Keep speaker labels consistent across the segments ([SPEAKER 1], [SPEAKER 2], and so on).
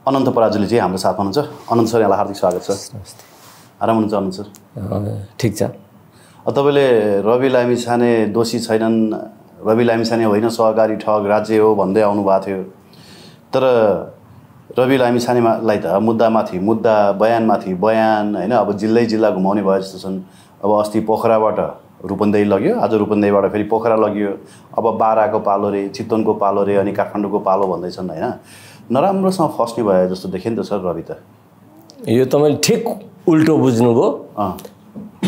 [SPEAKER 1] अनन्त पराजुली चाहिँ हाम्रो साथमा हुनुहुन्छ। अनन्त सर यहाँलाई हार्दिक स्वागत छ। आराम हुनुहुन्छ अनन्त सर?
[SPEAKER 2] ठिक छ।
[SPEAKER 1] अब तपाईँले रवि लामी छाने दोषी छैनन्। रवि लामी छाने होइन सहकारी ठग राज्य हो भन्दै आउनु भएको थियो। तर रवि लामी त मुद्दामाथि मुद्दा बयानमाथि बयान होइन अब जिल्लै जिल्ला घुमाउने भए जस्तो छन्। अब अस्ति पोखराबाट रूपन्देही लग्यो आज रूपन्देहीबाट फेरि पोखरा लग्यो। अब बाराको पालो रे चितवनको पालो रे अनि काठमाडौँको पालो भन्दैछन् होइन। नराम्रोसँग फस्ने भयो जस्तो देखेँ नि त सर रवि त।
[SPEAKER 2] यो तपाईँले ठिक उल्टो बुझ्नुभयो।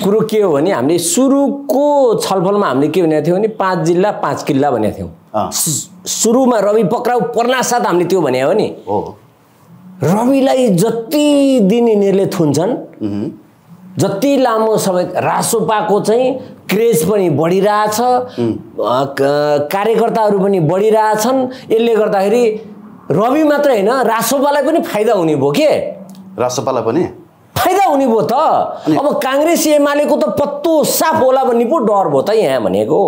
[SPEAKER 2] कुरो के हो भने हामीले सुरुको छलफलमा हामीले के भनेको थियौँ भने पाँच जिल्ला पाँच किल्ला भनेको थियौँ। सुरुमा रवि पक्राउ पर्नासाथ हामीले त्यो भने हो नि।
[SPEAKER 1] हो।
[SPEAKER 2] रविलाई जति दिन यिनीहरूले थुन्छन्। जति लामो समय रासोपाको चाहिँ क्रेज पनि बढिरहेछ कार्यकर्ताहरू पनि बढिरहेछन्। यसले गर्दाखेरि रवि मात्रै होइन रासोपालाई पनि फाइदा हुने भयो के?
[SPEAKER 1] राष्ट्रपाललाई पनि?
[SPEAKER 2] फाइदा हुने भयो त। अब काङ्ग्रेस एमालेको त पत्तो साफ होला भन्ने पो डर भयो त यहाँ भनेको।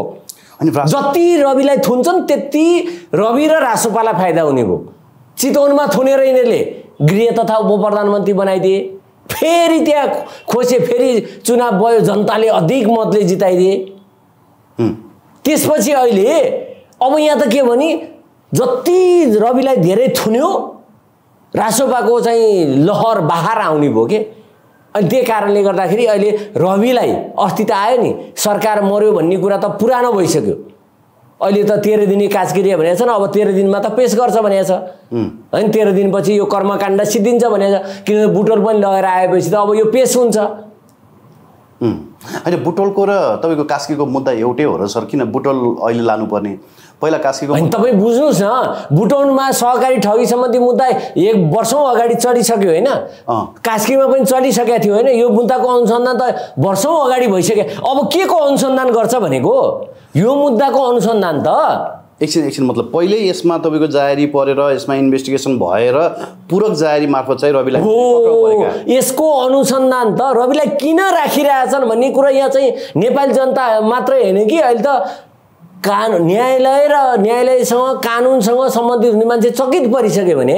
[SPEAKER 2] जति रविलाई थुन्छन् त्यति रवि र रासोपालाई फाइदा हुने भयो। चितवनमा थुनेर यिनीहरूले गृह तथा उप प्रधानमन्त्री बनाइदिए। फेरि त्यहाँ खोसे फेरि चुनाव भयो जनताले अधिक मतले जिताइदिए।
[SPEAKER 1] हुँ।
[SPEAKER 2] त्यसपछि अहिले अब यहाँ त के भने जति रविलाई धेरै थुन्यो रासोपाको चाहिँ लहर बाहर आउने भयो के? अनि त्यही कारणले गर्दाखेरि अहिले रविलाई अस्ति त आयो नि सरकार मर्यो भन्ने कुरा त पुरानो भइसक्यो। अहिले त तेह्र दिने काजक्रिया भनेको छ न अब तेह्र दिनमा त पेस गर्छ भनेको छ। होइन तेह्र दिनपछि यो कर्मकाण्ड सिद्धिन्छ भनेको छ। किनभने बुटोल पनि लगेर आएपछि त अब यो पेस हुन्छ.
[SPEAKER 1] होइन बुटोलको र तपाईँको कास्कीको मुद्दा एउटै हो र सर किन बुटोल अहिले लानुपर्ने? पहिला कास्कीको
[SPEAKER 2] तपाईँ बुझ्नुहोस् न बुटौनमा सहकारी ठगी सम्बन्धी मुद्दा एक वर्षौँ अगाडि चढिसक्यो होइन। कास्कीमा पनि चढिसकेको थियो होइन यो मुद्दाको अनुसन्धान त वर्षौँ अगाडि भइसक्यो। अब के को अनुसन्धान गर्छ भनेको? यो मुद्दाको अनुसन्धान त।
[SPEAKER 1] एकछिन एकछिन मतलब पहिल्यै यसमा तपाईँको जाहेरी परेर यसमा इन्भेस्टिगेसन भएर पूरक जाहेरी मार्फत चाहिँ रविलाई
[SPEAKER 2] हो। यसको अनुसन्धान त रविलाई किन राखिरहेछन् भन्ने कुरा यहाँ चाहिँ नेपाली जनता मात्रै होइन कि अहिले त कानुन न्यायालय र न्यायालयसँग कानुनसँग सम्बन्धित हुने मान्छे चकित परिसक्यो भने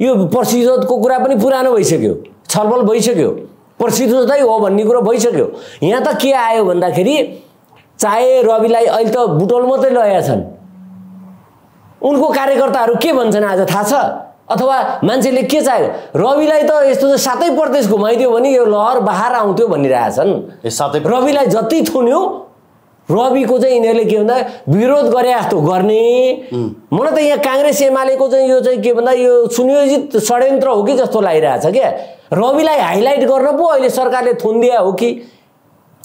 [SPEAKER 2] यो प्रतिशोधको कुरा पनि पुरानो भइसक्यो। छलफल भइसक्यो। प्रतिशोधै हो भन्ने कुरो भइसक्यो। यहाँ त के आयो भन्दाखेरि चाहे रविलाई अहिले त बुटोल मात्रै लगेका छन्। उनको कार्यकर्ताहरू के भन्छन् आज थाहा छ? अथवा मान्छेले के चाह्यो? रविलाई त यस्तो त सातै प्रदेश घुमाइदियो भने यो लहर बाहर आउँथ्यो भनिरहेछन्। रविलाई जति थुन्यो रविको चाहिँ यिनीहरूले के भन्दा विरोध गरे जस्तो गर्ने। मलाई त यहाँ काङ्ग्रेस एमालेको चाहिँ यो चाहिँ के भन्दा यो सुनियोजित षड्यन्त्र हो कि जस्तो लागिरहेछ क्या। रविलाई हाइलाइट गर्न पो अहिले सरकारले थुनिदिया हो कि।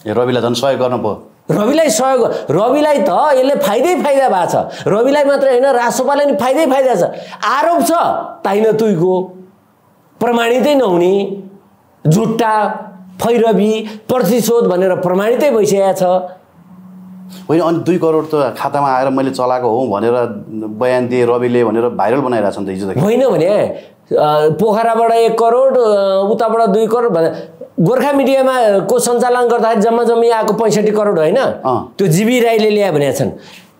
[SPEAKER 1] रविलाई झन् सहयोग गर्नु पो।
[SPEAKER 2] रविलाई सहयोग रविलाई त यसले फाइदै फाइदा भएको छ। रविलाई मात्रै होइन रासोपालाई नि फाइदै फाइदा छ। आरोप छ ताइन तुइको। प्रमाणितै नहुने। झुट्टा फैरवी प्रतिशोध भनेर प्रमाणितै भइसकेको छ।
[SPEAKER 1] होइन अनि दुई करोड त खातामा आएर मैले चलाएको हो भनेर बयान दिएँ रविले भनेर भाइरल बनाइरहेको छ नि त हिजोदेखि
[SPEAKER 2] होइन भने पोखराबाट एक करोड उताबाट दुई करोड भने गोर्खा मिडियामा को सञ्चालन गर्दाखेरि जम्मा जम्मी आएको पैँसठी करोड होइन। त्यो जिबी राईले ल्याए भनेका छन्।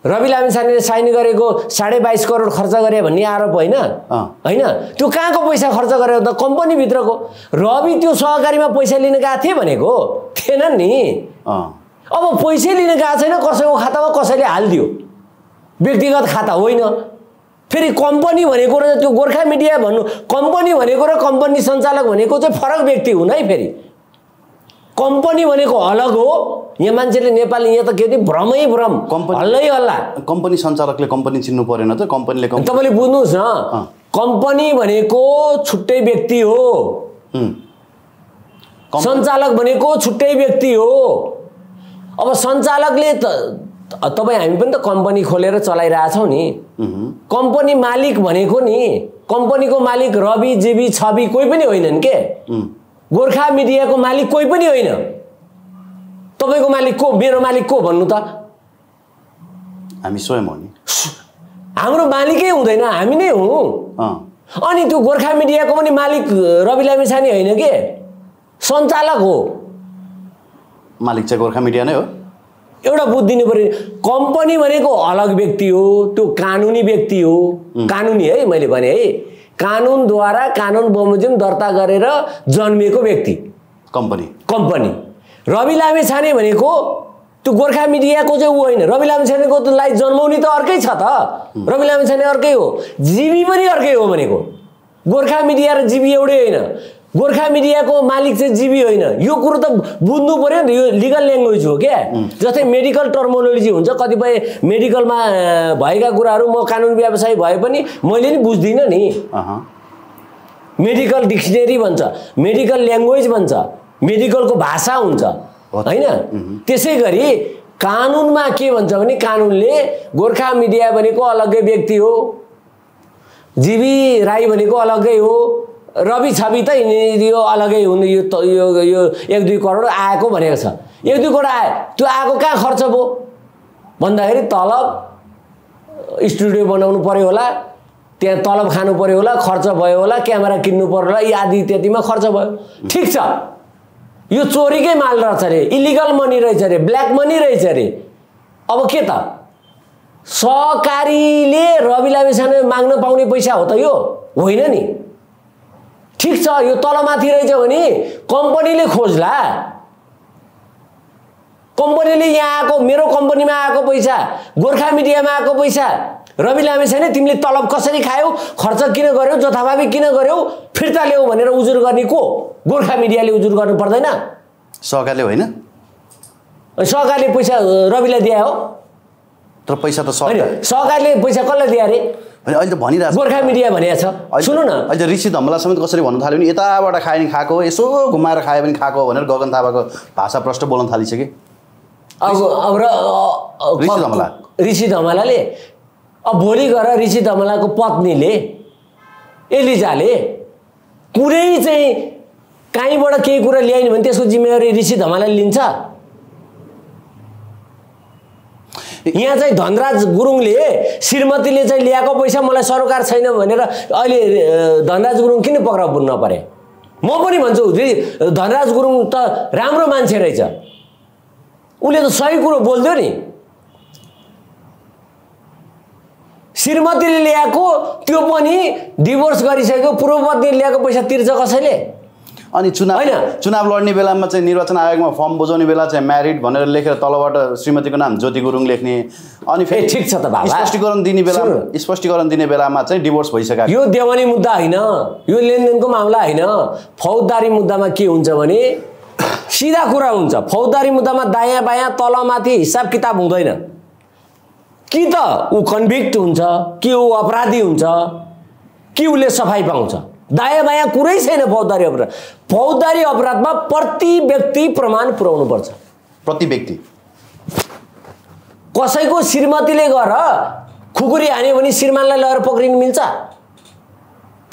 [SPEAKER 2] रवि लामिछानेले साइन गरेको साढे बाइस करोड खर्च गरे भन्ने आरोप होइन। होइन? त्यो कहाँको पैसा खर्च गरेको त कम्पनीभित्रको? रवि त्यो सहकारीमा पैसा लिन गएको थिए भनेको? थिएनन् नि। अब पैसै लिन गएको छैन कसैको खातामा कसैले हालिदियो। व्यक्तिगत खाता होइन। फेरि कम्पनी भनेको र त्यो गोर्खा मिडिया भन्नु कम्पनी भनेको र कम्पनी सञ्चालक भनेको चाहिँ फरक व्यक्ति हुन् है फेरि। कम्पनी भनेको अलग हो। यहाँ मान्छेले नेपाली यहाँ त के अरे भ्रमै भ्रम।
[SPEAKER 1] कम्पनी-
[SPEAKER 2] हल्लै हल्ला।
[SPEAKER 1] कम्पनी सञ्चालकले कम्पनी चिन्नु परेन त कम्पनीले कम्पनी
[SPEAKER 2] तपाईँले बुझ्नुहोस् न। कम्पनी भनेको छुट्टै व्यक्ति हो। सञ्चालक भनेको छुट्टै व्यक्ति हो। अब सञ्चालकले त तपाईँ हामी पनि त कम्पनी खोलेर चलाइरहेछौँ नि। कम्पनी मालिक भनेको नि कम्पनीको मालिक रवि जेबी छवि कोही पनि होइनन् के. गोर्खा मिडियाको मालिक कोही पनि होइन। तपाईँको मालिक को मेरो मालिक को भन्नु त?
[SPEAKER 1] हामी स्वयं हो नि।
[SPEAKER 2] हाम्रो मालिकै हुँदैन हामी नै हौँ। अनि त्यो गोर्खा मिडियाको पनि मालिक रवि लामिछाने होइन के? सञ्चालक हो।
[SPEAKER 1] मालिक चाहिँ गोर्खा मिडिया नै हो।
[SPEAKER 2] एउटा बुझिदिनु पऱ्यो। कम्पनी भनेको अलग व्यक्ति हो त्यो कानुनी व्यक्ति हो। कानुनी है मैले भने है। कानुनद्वारा कानुन बमोजिम दर्ता गरेर जन्मिएको व्यक्ति।
[SPEAKER 1] कम्पनी।
[SPEAKER 2] कम्पनी। रवि लामे छाने भनेको त्यो गोर्खा मिडियाको चाहिँ ऊ होइन। रवि लामे छानेको त लाई जन्माउने त अर्कै छ त। रवि लामे छाने अर्कै हो। जिबी पनि अर्कै हो भनेको। गोर्खा मिडिया र जिबी एउटै होइन। गोर्खा मिडियाको मालिक चाहिँ जिबी होइन। यो कुरो त बुझ्नु पऱ्यो नि त यो लिगल ल्याङ्ग्वेज हो क्या। जस्तै मेडिकल टर्मोलोजी हुन्छ कतिपय मेडिकलमा भएका कुराहरू म कानुन व्यवसायी भए पनि मैले नि बुझ्दिनँ नि। मेडिकल डिक्सनरी भन्छ मेडिकल ल्याङ्ग्वेज भन्छ मेडिकलको भाषा हुन्छ। होइन? त्यसै गरी कानुनमा के भन्छ भने कानुनले गोर्खा मिडिया भनेको अलग्गै व्यक्ति हो। जिबी राई भनेको अलग्गै हो। रवि छवि त यो अलग्गै हुनु यो यो यो एक दुई करोड आएको भनेको छ। एक दुई करोड आयो। त्यो आएको कहाँ खर्च भयो? भन्दाखेरि तलब स्टुडियो बनाउनु पर्यो होला त्यहाँ तलब खानु पर्यो होला खर्च भयो होला क्यामेरा किन्नु पर्यो होला आदि इत्यादिमा खर्च भयो। ठिक छ। यो चोरीकै माल रहेछ अरे इलिगल मनी रहेछ अरे ब्ल्याक मनी रहेछ अरे। अब के त? सहकारीले रवि लामिछाने माग्न पाउने पैसा हो त यो। होइन नि। छ यो तलमाथि रहेछ भने कम्पनीले खोज्ला। कम्पनीले यहाँ आएको मेरो कम्पनीमा आएको पैसा गोर्खा मिडियामा आएको पैसा। रवि लामे छैन तिमीले तलब कसरी खायौ खर्च किन गर्यौ जथाभावी किन गर्यौ फिर्ता ल्याऊ भनेर उजुर गर्ने को? गोर्खा मिडियाले उजुर गर्नु पर्दैन।
[SPEAKER 1] सहकारीले होइन?
[SPEAKER 2] सहकारीले पैसा रविलाई दिए हो।
[SPEAKER 1] तर पैसा त
[SPEAKER 2] सहकारीले पैसा कसलाई दिए अरे?
[SPEAKER 1] होइन अहिले त भनिरहेको
[SPEAKER 2] गोर्खा मिडिया भनेको छ। सुन्नु न।
[SPEAKER 1] अहिले ऋषि धम्मला समेत कसरी भन्न थाल्यो भने यताबाट खायो भने खाएको यसो घुमाएर खायो भने खाएको भनेर गगन थापाको भाषा प्रष्ट बोल्न थालिसके।
[SPEAKER 2] अब अब र
[SPEAKER 1] ऋषि धमला।
[SPEAKER 2] ऋषि धमलाले अब भोलि गएर ऋषि धमलाको पत्नीले एलिजाले कुनै चाहिँ कहीँबाट केही कुरा ल्याइन् भने त्यसको जिम्मेवारी ऋषि धमलाले लिन्छ? यहाँ चाहिँ धनराज गुरुङले श्रीमतीले चाहिँ ल्याएको पैसा मलाई सरोकार छैन भनेर अहिले धनराज गुरुङ किन पक्राउ पुग्न नपरे म पनि भन्छु धनराज गुरुङ त राम्रो मान्छे रहेछ। उसले त सही कुरो बोल्थ्यो नि। श्रीमतीले ल्याएको त्यो पनि डिभोर्स गरिसकेको पूर्वपत्नीले ल्याएको पैसा तिर्छ कसैले?
[SPEAKER 1] अनि चुनाव
[SPEAKER 2] होइन।
[SPEAKER 1] चुनाव लड्ने बेलामा चाहिँ निर्वाचन आयोगमा फर्म बुझाउने बेला चाहिँ म्यारिड भनेर लेखेर तलबाट श्रीमतीको नाम ज्योति गुरुङ लेख्ने। अनि
[SPEAKER 2] ए, ठिक छ त।
[SPEAKER 1] स्पष्टीकरण दिने बेला। स्पष्टीकरण दिने बेलामा चाहिँ डिभोर्स भइसकेको।
[SPEAKER 2] यो देवानी मुद्दा होइन। यो लेनदेनको मामला होइन। फौजदारी मुद्दामा के हुन्छ भने सिधा कुरा हुन्छ। फौजदारी मुद्दामा दायाँ बायाँ तलमाथि हिसाब किताब हुँदैन। कि त ऊ कन्भिक्ट हुन्छ कि ऊ अपराधी हुन्छ कि उसले सफाइ पाउँछ। दायाँ बायाँ कुरै छैन फौजदारी अपराध। फौजदारी अपराधमा प्रति व्यक्ति प्रमाण पुर्याउनुपर्छ
[SPEAKER 1] प्रति व्यक्ति।
[SPEAKER 2] कसैको श्रीमतीले गएर खुकुरी हान्यो भने श्रीमानलाई लगेर पक्रिनु मिल्छ।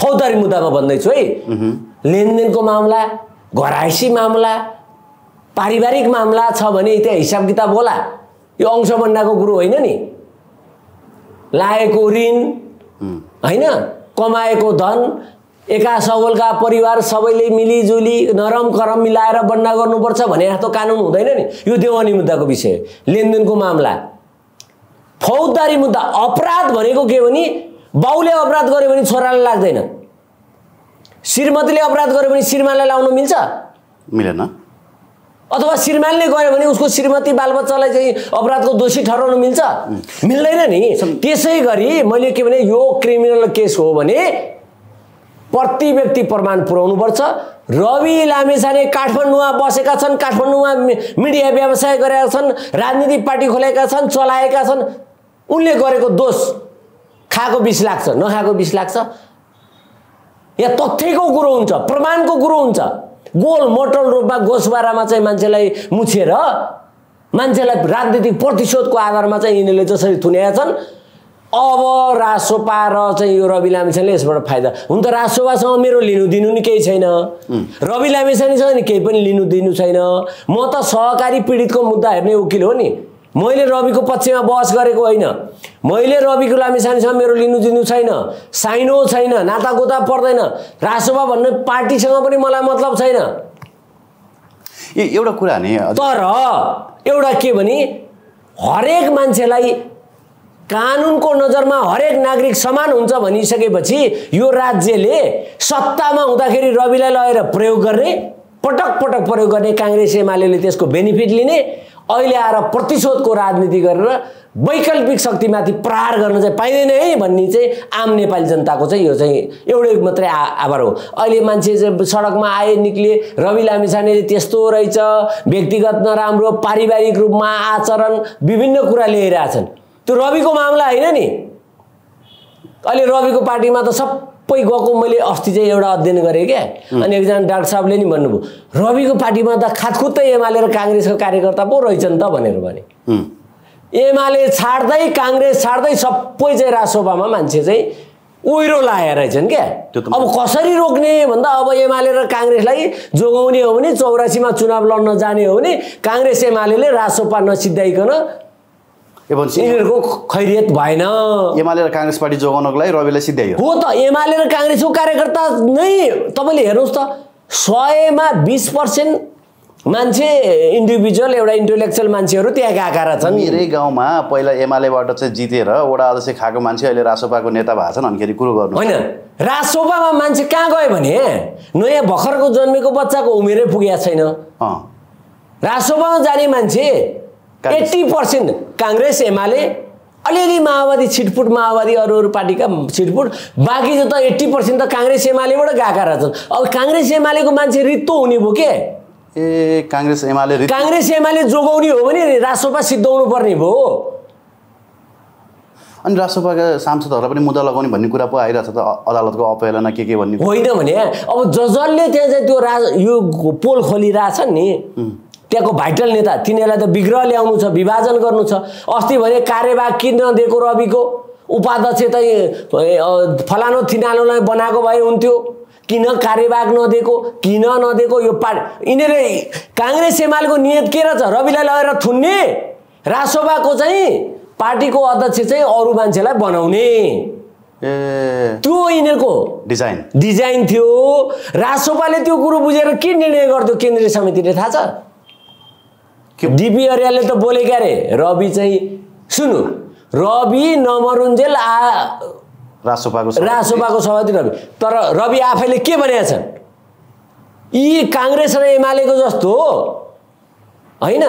[SPEAKER 2] फौजदारी मुद्दामा भन्दैछु है। लेनदेनको मामला घराइसी मामला पारिवारिक मामला छ भने त्यहाँ हिसाब किताब होला। यो अंशबन्डाको कुरो होइन नि। लागेको ऋण होइन? कमाएको धन एका सबलका परिवार सबैले मिलिजुली नरम करम मिलाएर बन्ना गर्नुपर्छ भने जस्तो कानुन हुँदैन नि। यो देवानी मुद्दाको विषय। लेनदेनको मामला। फौजदारी मुद्दा। अपराध भनेको के भने बाउले अपराध गर्यो भने छोरालाई लाग्दैन। श्रीमतीले अपराध गर्यो भने श्रीमानलाई लाउनु मिल्छ?
[SPEAKER 1] मिलेन।
[SPEAKER 2] अथवा श्रीमानले गयो भने उसको श्रीमती बालबच्चालाई चाहिँ अपराधको दोषी ठहराउनु मिल्छ? मिल्दैन नि। त्यसै गरी मैले के भने यो क्रिमिनल केस हो भने प्रति व्यक्ति प्रमाण पुर्याउनुपर्छ। रवि लामेछाने काठमाडौँमा बसेका छन् काठमाडौँमा मिडिया व्यवसाय गरेका छन् राजनीतिक पार्टी खोलेका छन् चलाएका छन् उनले गरेको दोष खाएको बिस लाग्छ नखाएको बिस लाग्छ। यहाँ तथ्यको कुरो हुन्छ प्रमाणको कुरो हुन्छ। गोल मोटल रूपमा गोसबारामा चाहिँ मान्छेलाई मुछेर मान्छेलाई राजनीतिक प्रतिशोधको आधारमा चाहिँ यिनीहरूले जसरी थुनेका छन् अब राजसोपा र चाहिँ यो रवि लामिछानेले यसबाट फाइदा। हुन त राजसोपासँग मेरो लिनु दिनु नि केही छैन। रवि लामिछानेसँग नि केही पनि लिनु दिनु छैन। म त सहकारी पीडितको मुद्दा हेर्ने वकिल हो नि। मैले रविको पक्षमा बहस गरेको होइन। मैले रविको लामिछानेसँग मेरो लिनु दिनु छैन। साइनो छैन नातागोता पर्दैन। राजसभा भन्ने पार्टीसँग पनि मलाई मतलब छैन।
[SPEAKER 1] ए एउटा कुरा नि
[SPEAKER 2] तर एउटा के भने हरेक मान्छेलाई कानुनको नजरमा हरेक नागरिक समान हुन्छ भनिसकेपछि यो राज्यले सत्तामा हुँदाखेरि रविलाई लगेर प्रयोग गर्ने पटक पटक प्रयोग गर्ने काङ्ग्रेस एमाले त्यसको बेनिफिट लिने अहिले आएर प्रतिशोधको राजनीति गरेर वैकल्पिक शक्तिमाथि प्रहार गर्न चाहिँ पाइँदैन है भन्ने चाहिँ आम नेपाली जनताको चाहिँ यो चाहिँ एउटै मात्रै आ आभार हो। अहिले मान्छे चाहिँ सडकमा आए निक्ले रवि लामिछानेले त्यस्तो रहेछ व्यक्तिगत नराम्रो पारिवारिक रूपमा आचरण विभिन्न कुरा ल्याइरहेछन् त्यो रविको मामला होइन नि। अहिले रविको पार्टीमा त सबै गएको मैले अस्ति चाहिँ एउटा अध्ययन गरेँ क्या। अनि एकजना डाक्टर साहबले नि भन्नुभयो रविको पार्टीमा त खातखुत्तै एमाले र काङ्ग्रेसको कार्यकर्ता पो रहेछन् त भनेर भने। एमाले छाड्दै काङ्ग्रेस छाड्दै सबै चाहिँ रासोपामा मान्छे चाहिँ ओहिरो लाएर रहेछन् क्या। अब कसरी रोक्ने भन्दा अब एमाले र काङ्ग्रेसलाई जोगाउने हो भने चौरासीमा चुनाव लड्न जाने हो भने काङ्ग्रेस एमाले रासोपा नसिद्धाइकन
[SPEAKER 1] भन्छ
[SPEAKER 2] यिनीहरूको खैरियत भएन।
[SPEAKER 1] एमाले र काङ्ग्रेस पार्टी जोगाउनको लागि रविलाई सिद्ध्यायो
[SPEAKER 2] हो। त एमाले र काङ्ग्रेसको कार्यकर्ता नै तपाईँले हेर्नुहोस् त सयमा बिस पर्सेन्ट मान्छे इन्डिभिजुअल एउटा इन्टेलेक्चुअल मान्छेहरू त्यहाँ गएका रहेछन्
[SPEAKER 1] मेरै गाउँमा पहिला एमालेबाट चाहिँ जितेर वडा अध्यक्ष खाएको मान्छे अहिले रासोपाको नेता भएको छन् अनिखेरि कुरो गर्नु।
[SPEAKER 2] होइन राजसभामा मान्छे कहाँ गयो भने नयाँ भर्खरको जन्मेको बच्चाको उमेरै पुगेको छैन।
[SPEAKER 1] अँ।
[SPEAKER 2] राजसभामा जाने मान्छे। एट्टी पर्सेन्ट काङ्ग्रेस एमाले अलिअलि माओवादी छिटफुट माओवादी अरू अरू पार्टीका छिटफुट बाँकी त एट्टी पर्सेन्ट त काङ्ग्रेस एमालेबाट गएका रहेछन्। अब काङ्ग्रेस एमालेको मान्छे रित्तो हुने भयो के?
[SPEAKER 1] ए काङ्ग्रेस एमाले
[SPEAKER 2] काङ्ग्रेस एमाले जोगाउने हो भने राजसभा सिद्धाउनु पर्ने भयो।
[SPEAKER 1] अनि राष्ट्रसभाका सांसदहरूलाई पनि मुद्दा लगाउने भन्ने कुरा पो आइरहेछ त अ- अदालतको अपहेलना के के भन्ने
[SPEAKER 2] होइन भने अब जसले त्यहाँ चाहिँ त्यो राज यो पोल खोलिरहेछन् नि त्यहाँको भाइटल नेता तिनीहरूलाई त विग्रह ल्याउनु छ विभाजन गर्नु छ। अस्ति भने कार्यवाह किन नदिएको रविको उपाध्यक्ष त फलानो थिनालोलाई बनाएको भए हुन्थ्यो। किन कार्यवाह नदिएको किन नदिएको यो पार्ट यिनीहरूले काङ्ग्रेस एमालेको नियत के रहेछ? रविलाई लगेर थुन्ने राजसभाको चाहिँ पार्टीको अध्यक्ष चाहिँ अरू मान्छेलाई बनाउने। त्यो यिनीहरूको
[SPEAKER 1] डिजाइन।
[SPEAKER 2] डिजाइन थियो। राजसभाले त्यो कुरो बुझेर के निर्णय गर्थ्यो केन्द्रीय समितिले? थाहा छ? डिपी अर्यालले त बोले क्या अरे रवि चाहिँ सुन्नु। रवि नमरुन्जेल आ
[SPEAKER 1] सभा-
[SPEAKER 2] राजसभाको सभापति रवि। तर रवि आफैले के भनेका छन्? यी काङ्ग्रेस र एमालेको जस्तो होइन?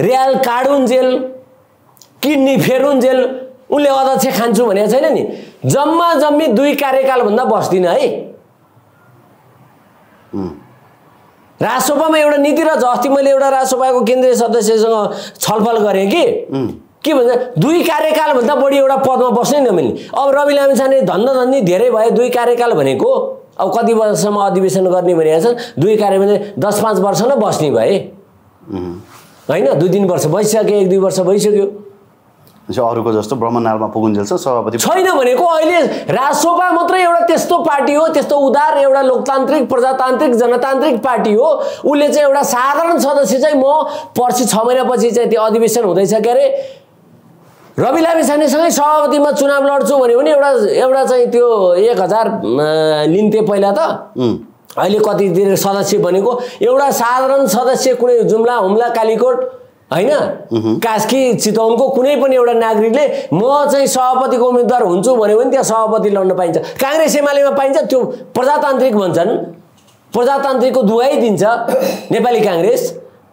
[SPEAKER 2] रियाल काडुन्जेल किडनी फेरुन्जेल उसले अध्यक्ष खान्छु भनेको छैन नि। जम्मा जम्मी दुई कार्यकालभन्दा बस्दिनँ है। राजसभामा एउटा नीति रहेछ अस्ति मैले एउटा राजसभाको केन्द्रीय सदस्यसँग छलफल गरेँ कि? के भन्छ दुई कार्यकालभन्दा बढी एउटा पदमा बस्नै नमिल्ने अब रवि लामिछाने धन्दा धन्दी धेरै भयो दुई कार्यकाल भनेको अब कति वर्षसम्म अधिवेशन गर्ने भनेको छ दुई कार्य भने दस पाँच वर्ष नै बस्ने भए। होइन दुई तिन वर्ष भइसक्यो एक दुई वर्ष भइसक्यो।
[SPEAKER 1] अरूको जस्तो ब्रह्मनालमा पुगुन्जेल छ सभापति
[SPEAKER 2] छैन भनेको अहिले राजसभा मात्रै एउटा त्यस्तो पार्टी हो त्यस्तो उदार एउटा लोकतान्त्रिक प्रजातान्त्रिक जनतान्त्रिक पार्टी हो। उसले चाहिँ एउटा साधारण सदस्य चाहिँ म पर्सि छ महिनापछि चाहिँ त्यो अधिवेशन हुँदैछ के अरे? रवि लामिछानेसँगै सभापतिमा चुनाव लड्छु भन्यो भने एउटा एउटा चाहिँ त्यो एक हजार लिन्थे पहिला त अहिले कति दिन सदस्य बनेको एउटा साधारण सदस्य कुनै जुम्ला हुम्ला कालीकोट होइन? कास्की चितवनको कुनै पनि एउटा नागरिकले म चाहिँ सभापतिको उम्मेद्वार हुन्छु भन्यो भने त्यहाँ सभापति लड्न पाइन्छ। काङ्ग्रेस एमालेमा पाइन्छ त्यो प्रजातान्त्रिक भन्छन्। प्रजातान्त्रिकको दुहाई दिन्छ नेपाली काङ्ग्रेस।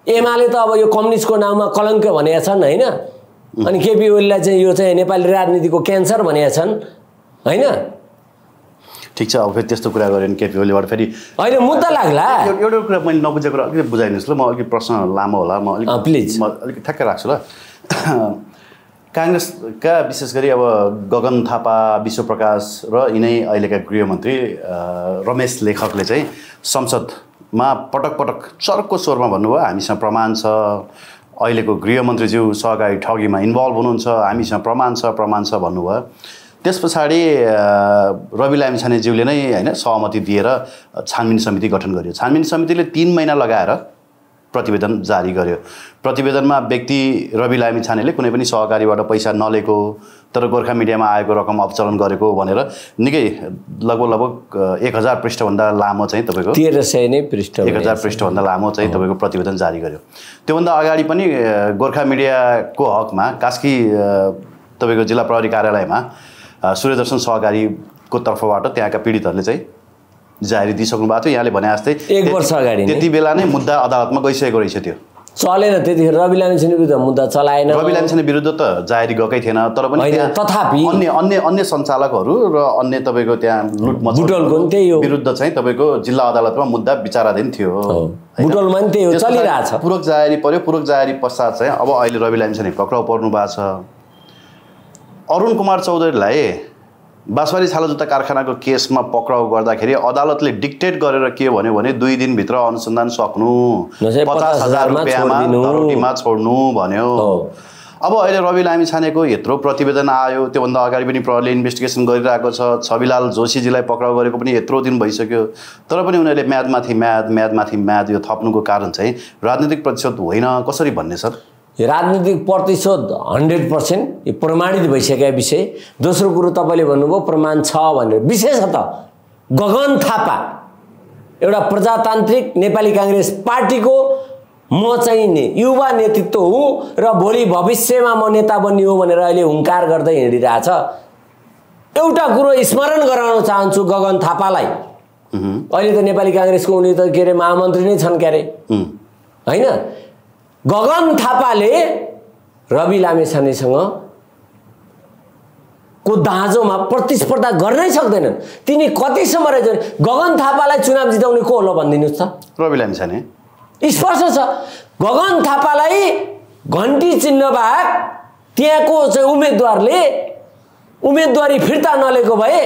[SPEAKER 2] एमाले त अब यो कम्युनिस्टको नाममा कलङ्क भनेका छन् होइन? अनि केपी ओलीलाई चाहिँ यो चाहिँ नेपाली राजनीतिको क्यान्सर भनेका छन् होइन?
[SPEAKER 1] ठिक छ अब फेरि त्यस्तो कुरा गऱ्यो भने केपी ओलीबाट फेरि
[SPEAKER 2] होइन मुद्दा लाग्ला।
[SPEAKER 1] एउ- एउटा कुरा मैले नबुझेको कुरा अलिकति बुझाइदिनुहोस् ल म अलिकति प्रश्न लामो होला म अलिक
[SPEAKER 2] प्लिज।
[SPEAKER 1] म अलिक ठ्याक्कै राख्छु ल। काङ्ग्रेसका विशेष गरी अब गगन थापा विश्वप्रकाश र यिनै अहिलेका गृहमन्त्री रमेश लेखकले चाहिँ संसदमा पटक पटक चर्को स्वरमा भन्नुभयो हामीसँग प्रमाण छ। अहिलेको गृहमन्त्रीज्यू सहकारी ठगीमा इन्भल्भ हुनुहुन्छ हामीसँग प्रमाण छ प्रमाण छ भन्नुभयो। त्यस पछाडि रवि लामिछानेज्यूले नै होइन सहमति दिएर छानबिन समिति गठन गर्यो। छानबिन समितिले तिन महिना लगाएर प्रतिवेदन जारी गर्यो। प्रतिवेदनमा व्यक्ति रवि लामिछानेले कुनै पनि सहकारीबाट पैसा नलिएको तर गोर्खा मिडियामा आएको रकम अपचलन गरेको भनेर निकै लगभग लगभग एक हजार पृष्ठभन्दा लामो चाहिँ तपाईँको
[SPEAKER 2] तेह्र सय नै पृष्ठ
[SPEAKER 1] एक हजार पृष्ठभन्दा लामो चाहिँ तपाईँको प्रतिवेदन जारी गर्यो। त्योभन्दा अगाडि पनि गोर्खा मिडियाको हकमा कास्की तपाईँको जिल्ला प्रहरी कार्यालयमा सूर्यदर्शन सहकारीको तर्फबाट त्यहाँका पीडितहरूले चाहिँ जाहेरी दिइसक्नु भएको थियो यहाँले भने जस्तै
[SPEAKER 2] एक वर्ष अगाडि।
[SPEAKER 1] त्यति बेला नै मुद्दा अदालतमा गइसकेको रहेछ त्यो
[SPEAKER 2] चलेन त्यतिखेर रवि लामिछाने विरुद्ध मुद्दा चलाएन
[SPEAKER 1] रवि लामिछाने विरुद्ध त जाहेरी गएकै थिएन तर पनि
[SPEAKER 2] तथापि-
[SPEAKER 1] अन्य अन्य अन्य सञ्चालकहरू र अन्य तपाईँको त्यहाँ लुट
[SPEAKER 2] पनि त्यही हो।
[SPEAKER 1] विरुद्ध चाहिँ तपाईँको जिल्ला अदालतमा मुद्दा विचाराधीन थियो होइन?
[SPEAKER 2] बुटवलमा पनि त्यही हो, चलिरहेछ।
[SPEAKER 1] पूरक जाहेरी पर्यो पूरक जाहेरी पश्चात चाहिँ अब अहिले रवि लामिछाने पक्राउ पर्नु भएको छ अरुण कुमार चौधरीलाई बाँसबारी छालाजुत्ता कारखानाको केसमा पक्राउ गर्दाखेरि अदालतले डिक्टेट गरेर के भन्यो भने दुई दिनभित्र अनुसन्धान सक्नु पचास हजार
[SPEAKER 2] 50,000 मा
[SPEAKER 1] रुपियाँमा छोड्नु भन्यो।
[SPEAKER 2] हो।
[SPEAKER 1] अब अहिले रवि लामी छानेको यत्रो प्रतिवेदन आयो त्योभन्दा अगाडि पनि प्रहरीले इन्भेस्टिगेसन गरिरहेको छ। छविलाल जोशीजीलाई पक्राउ गरेको पनि यत्रो दिन भइसक्यो। तर पनि उनीहरूले म्यादमाथि म्याद म्यादमाथि म्याद यो थप्नुको कारण चाहिँ राजनीतिक प्रतिशत होइन। कसरी भन्ने सर?
[SPEAKER 2] राजनीतिक प्रतिशोध हन्ड्रेड पर्सेन्ट यो प्रमाणित भइसकेका विषय। दोस्रो कुरो तपाईँले भन्नुभयो प्रमाण छ भनेर। विशेषतः गगन थापा एउटा प्रजातान्त्रिक नेपाली काङ्ग्रेस पार्टीको म चाहिँ नि युवा नेतृत्व हुँ र भोलि भविष्यमा म नेता बन्ने हो भनेर अहिले हुङ्कार गर्दै हिँडिरहेछ। एउटा कुरो स्मरण गराउन चाहन्छु गगन थापालाई। अहिले त नेपाली काङ्ग्रेसको उनी त के अरे महामन्त्री नै छन् के अरे
[SPEAKER 1] उम्,
[SPEAKER 2] होइन? गगन थापाले रवि लामेछानेसँग को दाँजोमा प्रतिस्पर्धा गर्नै सक्दैनन्। तिनी कतिसम्म रहेछन् गगन थापालाई चुनाव जिताउने को होला भनिदिनुहोस् त।
[SPEAKER 1] रवि लामी छाने
[SPEAKER 2] स्पष्ट छ। गगन थापालाई घन्टी चिन्ह बाहेक त्यहाँको चाहिँ उम्मेदवारले उम्मेदवारी फिर्ता नलिएको भए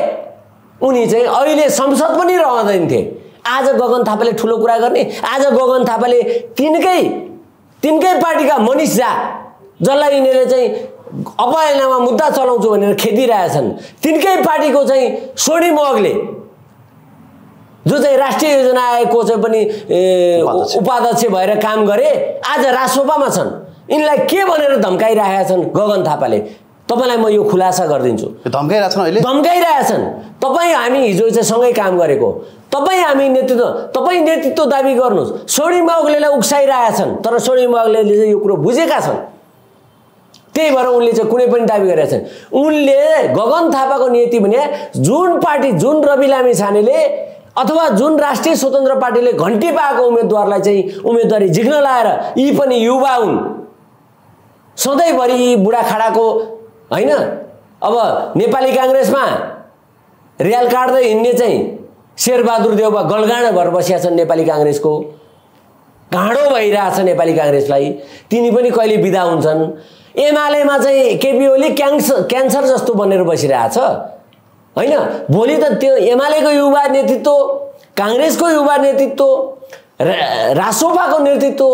[SPEAKER 2] उनी चाहिँ अहिले संसद पनि रहँदैन थिए आज गगन थापाले ठुलो कुरा गर्ने। आज गगन थापाले तिनकै तिनकै पार्टीका मनिष झा जसलाई यिनीहरूले चाहिँ अपहेलनामा मुद्दा चलाउँछु भनेर खेदिरहेछन् तिनकै पार्टीको चाहिँ सोनी मगले जो चाहिँ राष्ट्रिय योजना आयोगको चाहिँ पनि।
[SPEAKER 1] उपाध्यक्ष
[SPEAKER 2] भएर काम गरे आज राजसभामा छन् यिनलाई के भनेर धम्काइरहेका छन् गगन थापाले तपाईँलाई म यो खुलासा गरिदिन्छु।
[SPEAKER 1] यो धम्काइरहेको छन् अहिले?
[SPEAKER 2] धम्काइरहेछन्। तपाईँ हामी हिजो चाहिँ सँगै काम गरेको। तपाईँ हामी नेतृत्व तपाईँ नेतृत्व दाबी गर्नुहोस्। सोनी माउगलेलाई उक्साइरहेछन् तर सोनी माउगलेले चाहिँ यो कुरो बुझेका छन्। त्यही भएर उनले चाहिँ कुनै पनि दाबी गरेका छन्। उनले गगन थापाको नीति भने जुन पार्टी जुन रवि लामी छानेले अथवा जुन राष्ट्रिय स्वतन्त्र पार्टीले घन्टी पाएको उम्मेदवारलाई चाहिँ उम्मेदवारी झिक्न लाएर यी पनि युवा हुन्। सधैँभरि यी बुढाखाडाको होइन? अब नेपाली काङ्ग्रेसमा रियाल काट्दै हिँड्ने चाहिँ शेरबहादुर देउबा गलगाँडा भएर बसिया छन् नेपाली काङ्ग्रेसको। घाँडो भइरहेछ नेपाली काङ्ग्रेसलाई। तिनी पनि कहिले बिदा हुन्छन्? एमालेमा चाहिँ केपी ओली क्यान्सर क्यान्सर जस्तो बनेर बसिरहेछ। होइन? भोलि त त्यो एमालेको युवा नेतृत्व काङ्ग्रेसको युवा नेतृत्व रासोपाको नेतृत्व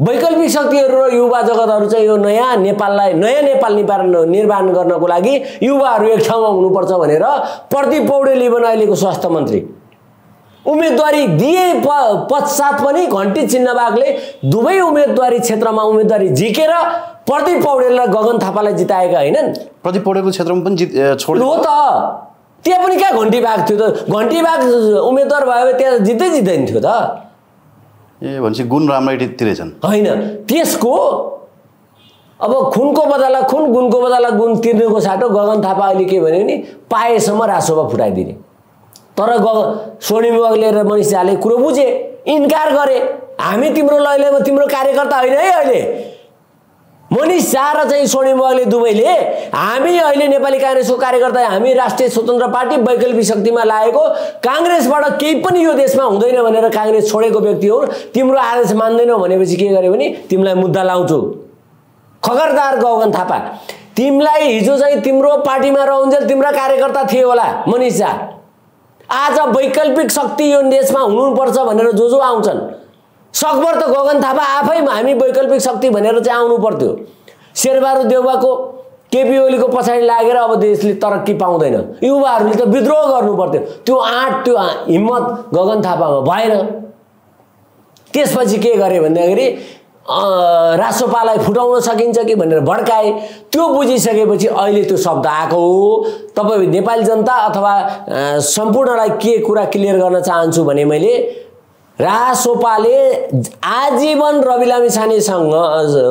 [SPEAKER 2] वैकल्पिक शक्तिहरू र युवा जगतहरू चाहिँ यो नयाँ नेपाललाई नयाँ नेपाल निर्माण निर्माण गर्नको लागि युवाहरू एक ठाउँमा हुनुपर्छ भनेर प्रदीप पौडेली पनि अहिलेको स्वास्थ्य मन्त्री। उम्मेदवारी दिए प पश्चात पनि घन्टी चिन्हबागले दुवै उम्मेदवारी क्षेत्रमा उम्मेदवारी झिकेर प्रदीप पौडेल र गगन थापालाई जिताएका होइनन्।
[SPEAKER 1] प्रदीप पौडेलको क्षेत्रमा पनि जित ए, छोड
[SPEAKER 2] हो त। त्यहाँ पनि कहाँ घन्टी बाग थियो त? घन्टी बाग उम्मेदवार भयो भने त्यहाँ जित्दै जित्दैन थियो त।
[SPEAKER 1] ए भनेपछि गुण राम्ररी तिरेछन्।
[SPEAKER 2] होइन त्यसको अब खुनको बदला खुन गुणको बदला गुण तिर्नुको साटो गगन थापा अहिले के भन्यो भने पाएसम्म रासोमा फुटाइदिने। तर गग स्वर्णिम बगले र मनिष झाले कुरो बुझे इन्कार गरे। हामी तिम्रो लैलेमा तिम्रो कार्यकर्ता होइन है अहिले। मनिष झा र चाहिँ स्वर्णिम बगले दुवैले हामी अहिले नेपाली काङ्ग्रेसको कार्यकर्ता हामी राष्ट्रिय स्वतन्त्र पार्टी वैकल्पिक शक्तिमा लागेको काङ्ग्रेसबाट केही पनि यो देशमा हुँदैन भनेर काङ्ग्रेस छोडेको व्यक्ति हो। तिम्रो आदेश मान्दैनौ भनेपछि के गर्यो भने तिमीलाई मुद्दा लाउँछु। खगरदार गगन थापा तिमीलाई हिजो चाहिँ तिम्रो पार्टीमा रहन्जेल तिम्रा कार्यकर्ता थिए होला मनिष झा आज वैकल्पिक शक्ति यो देशमा हुनुपर्छ भनेर जो जो आउँछन्। सकभर त गगन थापा आफै हामी वैकल्पिक शक्ति भनेर चाहिँ आउनु पर्थ्यो। शेरबहादुर देउबाको केपी ओलीको पछाडि लागेर अब देशले तरक्की पाउँदैन। युवाहरूले त विद्रोह गर्नु पर्थ्यो। त्यो आँट त्यो हिम्मत गगन थापामा भएन। त्यसपछि के गरे भन्दाखेरि रासोपालाई फुटाउन सकिन्छ कि भनेर भड्काए। त्यो बुझिसकेपछि अहिले त्यो शब्द आएको हो। तपाईँ नेपाली जनता अथवा सम्पूर्णलाई के कुरा क्लियर गर्न चाहन्छु भने मैले रासोपाले आजीवन रवि लामिछानेसँग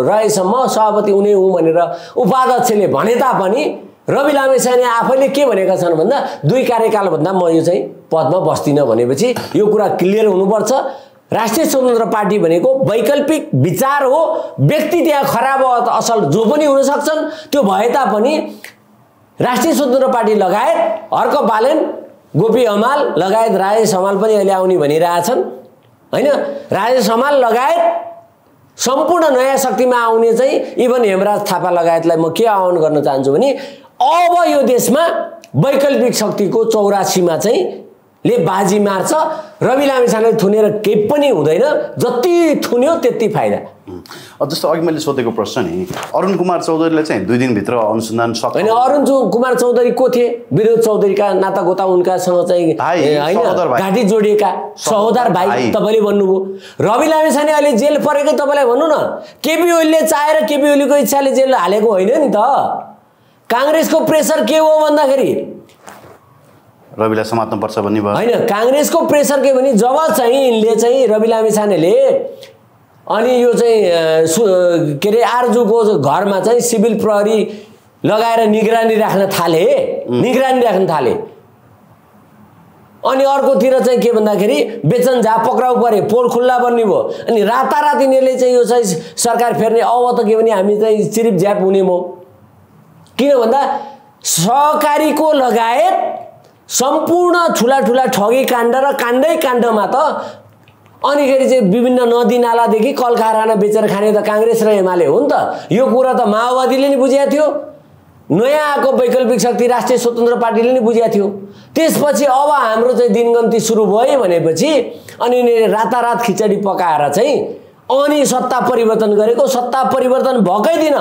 [SPEAKER 2] रहेसम्म सभापति हुने हुँ भनेर उपाध्यक्षले भने तापनि रवि लामिछाने आफैले के भनेका छन् भन्दा दुई कार्यकालभन्दा म यो चाहिँ पदमा बस्दिनँ भनेपछि यो कुरा क्लियर हुनुपर्छ। राष्ट्रिय स्वतन्त्र पार्टी भनेको वैकल्पिक विचार हो। व्यक्ति त्यहाँ खराब असल जो पनि हुन सक्छन् त्यो भए तापनि राष्ट्रिय स्वतन्त्र पार्टी लगायत हर्क बालेन गोपी हमाल लगायत राजेश हमाल पनि अहिले आउने भनिरहेछन्। होइन? राजेश हमाल लगायत सम्पूर्ण नयाँ शक्तिमा आउने चाहिँ इभन हेमराज थापा लगायतलाई म के आह्वान गर्न चाहन्छु भने अब यो देशमा वैकल्पिक शक्तिको चौरासीमा चाहिँ ले बाजी मार्छ। रवि लामिछाने थुनेर केही पनि हुँदैन। जति थुन्यो त्यति फाइदा।
[SPEAKER 1] जस्तो अघि मैले सोधेको प्रश्न नि अरुण कुमार चौधरीले चाहिँ दुई दिनभित्र अनुसन्धान सक्छ
[SPEAKER 2] होइन अरुण कुमार चौधरी को थिए? विनोद चौधरीका नाता गोता उनकासँग चाहिँ होइन। घाँटी जोडिएका। सहोदर भाइ
[SPEAKER 1] भाइ।
[SPEAKER 2] तपाईँले भन्नुभयो। रवि लामिछाने अहिले जेल परेकै तपाईँलाई भन्नु न। केपी ओलीले चाहेर केपी ओलीको इच्छाले जेल हालेको होइन नि त। काङ्ग्रेसको प्रेसर के हो भन्दाखेरि?
[SPEAKER 1] रविलाई समात्नुपर्छ भन्ने भयो।
[SPEAKER 2] होइन काङ्ग्रेसको प्रेसर के भने जब चाहिँ यिनले चाहिँ रवि लामिछानेले अनि यो चाहिँ सु के अरे आर्जुको घरमा चाहिँ सिभिल प्रहरी लगाएर निगरानी राख्न थाले निगरानी राख्न थाले। अनि अर्कोतिर चाहिँ के भन्दाखेरि बेचन झा पक्राउ परे पोल खुल्ला बन्ने भयो। अनि रातारात यिनीहरूले चाहिँ यो चाहिँ सरकार फेर्ने अब त के भने हामी चाहिँ चिरिप झ्याप हुने भयो किन भन्दा सहकारीको लगायत सम्पूर्ण ठुला ठुला ठगी काण्ड र काण्डै काण्डमा त अनिखेरि चाहिँ विभिन्न नदी नालादेखि कल कारखाना बेचेर खाने त काङ्ग्रेस र एमाले हो नि त। यो कुरा त माओवादीले नि बुझेको थियो। नयाँ आएको वैकल्पिक शक्ति राष्ट्रिय स्वतन्त्र पार्टीले नि बुझेको थियो। त्यसपछि अब हाम्रो चाहिँ दिनगन्ती सुरु भयो भनेपछि अनि रातारात खिचडी पकाएर चाहिँ अनि सत्ता परिवर्तन गरेको। सत्ता परिवर्तन भएकै दिन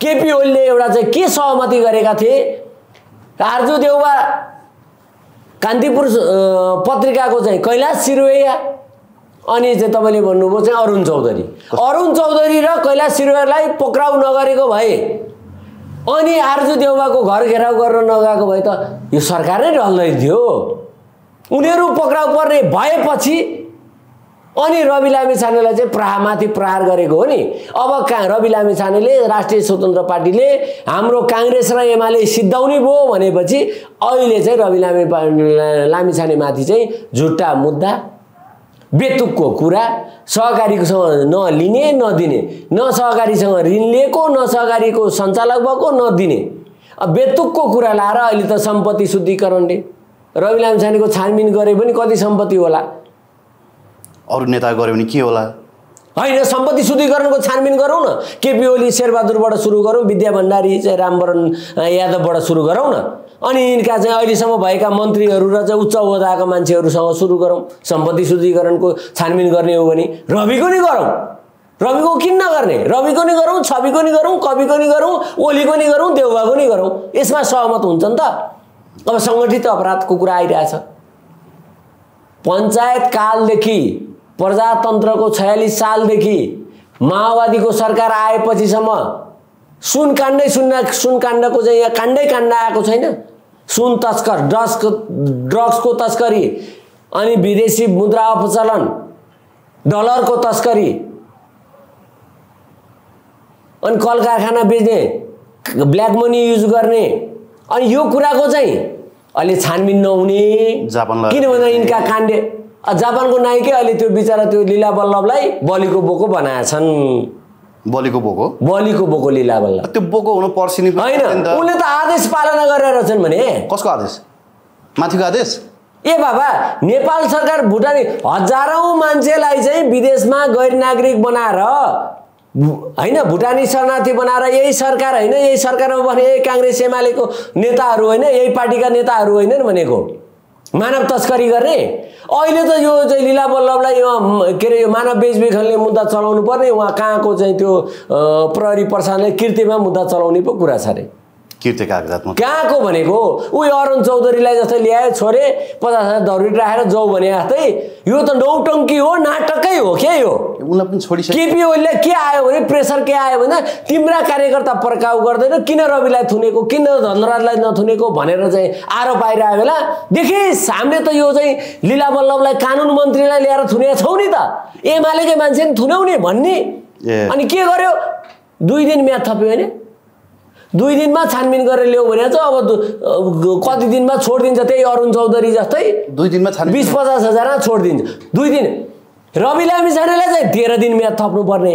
[SPEAKER 2] केपी ओलीले एउटा चाहिँ के सहमति गरेका थिए? आर्जु देउबा कान्तिपुर पत्रिकाको चाहिँ कैलाश सिरुवैया। अनि चाहिँ तपाईँले भन्नुभयो चाहिँ अरुण चौधरी। अरुण चौधरी र कैलाश सिरुवैयालाई पक्राउ नगरेको भए अनि आर्जु देउबाको घर घेराउ गर्न नगएको भए त यो सरकार नै ढल्दै थियो। उनीहरू पक्राउ पर्ने भएपछि अनि रवि लामिछानेलाई चाहिँ प्रहारमाथि प्रहार गरेको हो नि। अब का रवि लामिछानेले राष्ट्रिय स्वतन्त्र पार्टीले हाम्रो काङ्ग्रेस र एमाले सिद्धाउने भयो भनेपछि अहिले चाहिँ रवि लामी लामिछानेमाथि चाहिँ झुट्टा मुद्दा बेतुकको कुरा सहकारीसँग नलिने नदिने न सहकारीसँग ऋण लिएको न सहकारीको सञ्चालक भएको नदिने। बेतुकको कुरा लाएर अहिले त सम्पत्ति शुद्धिकरणले रवि लामिछानेको छानबिन गरे पनि कति सम्पत्ति होला?
[SPEAKER 1] अरू नेता गऱ्यो भने के होला?
[SPEAKER 2] होइन सम्पत्ति शुद्धिकरणको छानबिन गरौँ न। केपी ओली शेरबहादुरबाट सुरु गरौँ विद्या भण्डारी चाहिँ रामवरण यादवबाट सुरु गरौँ न। अनि यिनका चाहिँ अहिलेसम्म भएका मन्त्रीहरू र चाहिँ उच्च ओहदाका मान्छेहरूसँग सुरु गरौँ। सम्पत्ति शुद्धिकरणको छानबिन गर्ने हो भने रविको नि गरौँ। रविको किन नगर्ने? रविको नि गरौँ छविको नि गरौँ कविको नि गरौँ ओलीको नि गरौँ देउबाको नि गरौँ। यसमा सहमत हुन्छ नि त? अब सङ्गठित अपराधको कुरा आइरहेछ। पञ्चायत कालदेखि प्रजातन्त्रको छयालिस सालदेखि माओवादीको सरकार आएपछिसम्म सुन काण्डै सुन्न सुन काण्डको चाहिँ यहाँ काण्डै काण्ड आएको छैन। सुन तस्कर ड्रग्सको ड्रग्सको तस्करी अनि विदेशी मुद्रा अपचलन डलरको तस्करी। अनि कल कारखाना बेच्ने ब्ल्याक मनी युज गर्ने। अनि यो कुराको चाहिँ अहिले छानबिन नहुने। किन भन्दा यिनका काण्डे जापानको नायिकै अहिले त्यो बिचरा त्यो लीला बल्लभलाई बलीको बोको बनाएछन्।
[SPEAKER 1] बलिको बोको?
[SPEAKER 2] बलीको बोको लीला बल्लभ।
[SPEAKER 1] त्यो बोको हुनु पर्सिनी पनि
[SPEAKER 2] होइन
[SPEAKER 1] नि त।
[SPEAKER 2] आदेश पालना गरेर रहेछन् भने।
[SPEAKER 1] कसको आदेश? माथिको आदेश?
[SPEAKER 2] ए बाबा नेपाल सरकार भुटानी हजारौँ मान्छेलाई चाहिँ विदेशमा गैर नागरिक बनाएर होइन भुटानी शरणार्थी बनाएर यही सरकार होइन यही सरकारमा भने यही काङ्ग्रेस एमालेको नेताहरू होइन यही पार्टीका नेताहरू होइन भनेको। मानव तस्करी गर्ने अहिले त यो चाहिँ लीला बल्लभलाई यो के अरे यो मानव बेचबिखनले मुद्दा चलाउनु पर्ने उहाँ कहाँको चाहिँ त्यो प्रहरी प्रशासनले कृतिमा मुद्दा चलाउने पो कुरा छ अरे
[SPEAKER 1] किर्ते कागजात
[SPEAKER 2] कहाँको भनेको? उयो अरुण चौधरीलाई जस्तै ल्यायो छोरे पचास हजार दौडी राखेर जाउ भने जस्तै। यो त नौटङ्की हो नाटकै हो के यो?
[SPEAKER 1] उनलाई पनि छोडिसक्यो
[SPEAKER 2] केपी ओलीले के आयो भने प्रेसर के आयो भने तिम्रा कार्यकर्ता पर्काउ गर्दैन किन रविलाई थुनेको किन धनराजलाई नथुनेको भनेर चाहिँ आरोप आइरहेको बेला देखिस् हामीले त यो चाहिँ लीला बल्लभलाई कानुन मन्त्रीलाई ल्याएर थुनेका छौँ नि त। एमालेकै मान्छे नि थुन्यौ नि भन्ने। अनि के गर्यो? दुई दिन म्याद थप्यो भने दुई दिनमा छानबिन गरेर ल्याऊ भने चाहिँ अब कति दिनमा छोडिदिन्छ त्यही अरुण चौधरी जस्तै
[SPEAKER 1] दुई दिनमा छाने
[SPEAKER 2] बिस पचास हजारमा छोडिदिन्छ। दुई दिन। रवि लामिछानेलाई चाहिँ तेह्र दिन म्याद थप्नुपर्ने।